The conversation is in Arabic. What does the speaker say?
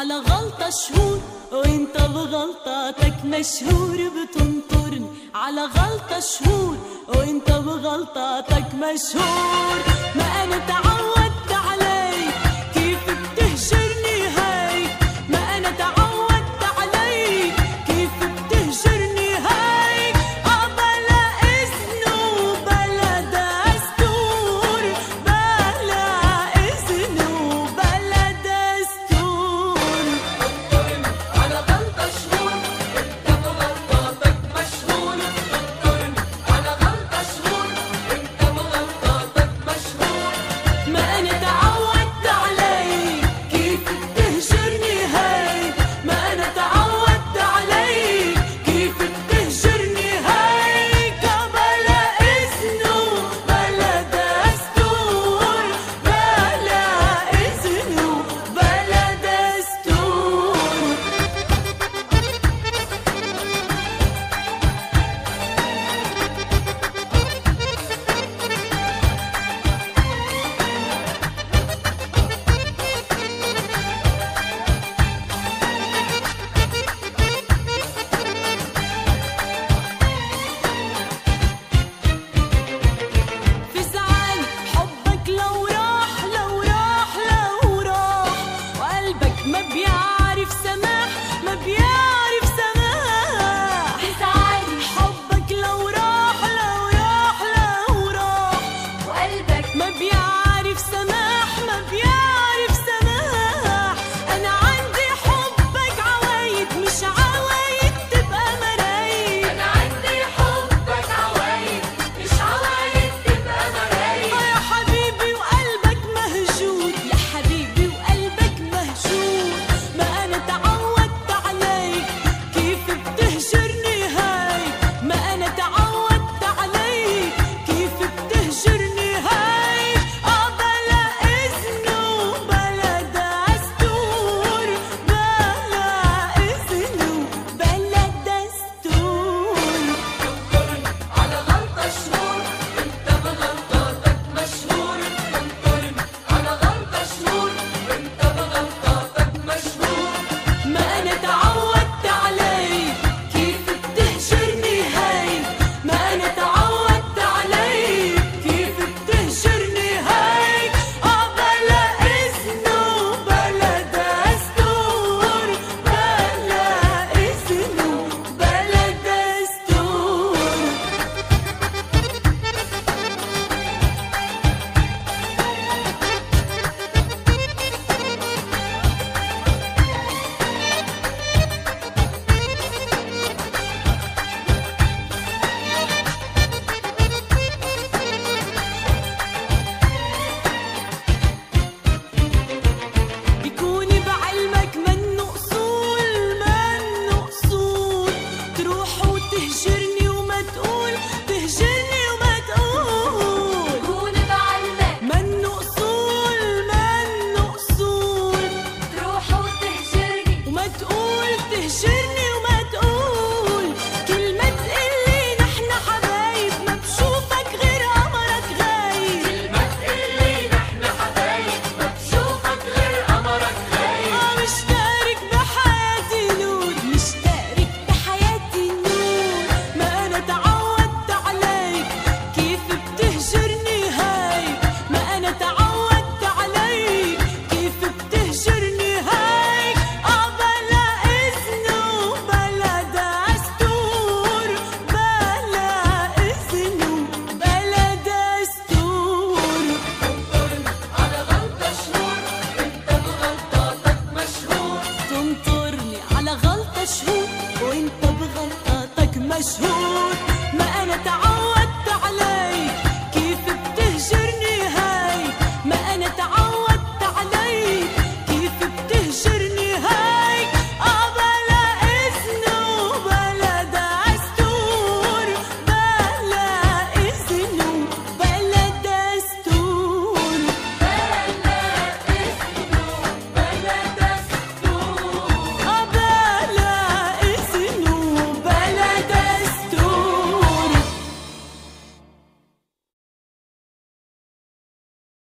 على غلطة شهور وانت بغلطاتك مشهور بتنطرن. على غلطة شهور وانت بغلطاتك مشهور. ما أنا تعال حبك ما بيعرف سماح ما بيعرف